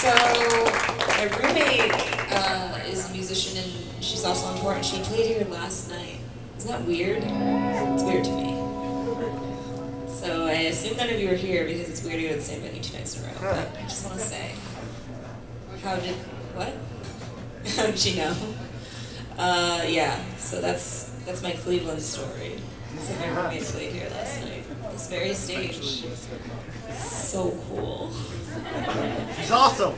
So, my roommate uh, is a musician and she's also on tour, and she played here last night. Isn't that weird? It's weird to me. So I assume none of you are here because it's weird to go to the same venue two nights in a row. But I just want to say, how did what? How did she know? Uh, yeah. So that's that's my Cleveland story. So my roommate played here last night. This very stage. So cool. She's awesome.